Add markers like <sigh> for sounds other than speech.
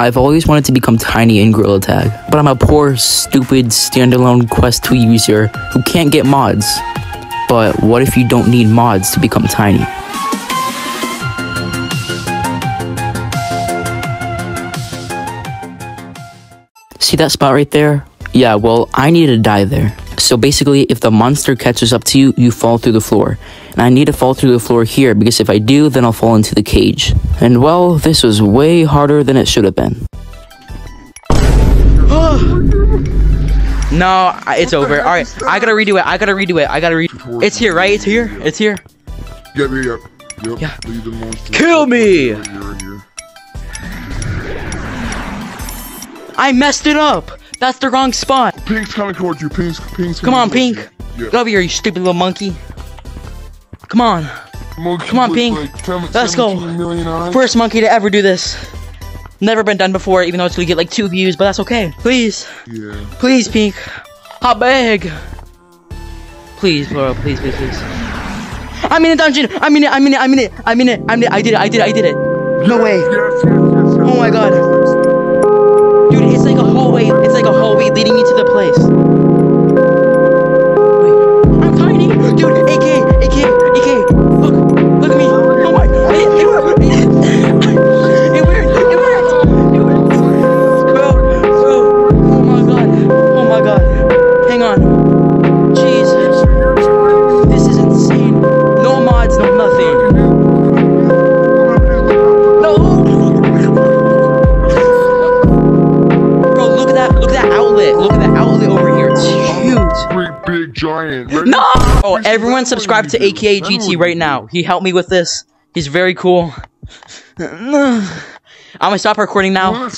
I've always wanted to become tiny in Gorilla Tag, but I'm a poor, stupid, standalone Quest 2 user who can't get mods. But what if you don't need mods to become tiny? See that spot right there? Yeah, well, I need to die there. So basically, if the monster catches up to you, you fall through the floor. And I need to fall through the floor here because if I do, then I'll fall into the cage. And well, this was way harder than it should have been. no, it's over. All right, I gotta redo it. I gotta redo it. I gotta read. It's here, right? It's here. It's here. Yep, yep, yep. Yep. Yeah. Leave the monster. Kill me! Right here, right here. I messed it up. That's the wrong spot. Pink's coming towards you. Pink's, Pink's Come on, Pink. you. Get over here, you stupid little monkey. Come on. Monkey Come on, Pink. like, Let's go. 17 million eyes. First monkey to ever do this. Never been done before, even though it's gonna get like two views, but that's okay. Please. Yeah. Please, Pink. How big? Please, bro. Please, please, please. I'm in a dungeon. I'm in it. I'm in it. I'm in it. I'm in it. I'm in it. I did it. I did it. I did it. No way. Yes, yes, yes, yes. Oh my god. Place. Wait, I'm tiny. Dude, AK, AK, AK. Look, look at me. Oh my. It, it worked. It, worked. It worked. It worked. Bro, bro. Oh my god. Oh my god. Hang on. Jesus. This is insane. No mods, no nothing. Look at that outlet. Look at that outlet big giant. Ready? No! Oh, everyone subscribe to AKA GT right now. He helped me with this. He's very cool. <sighs> I'm gonna stop recording now.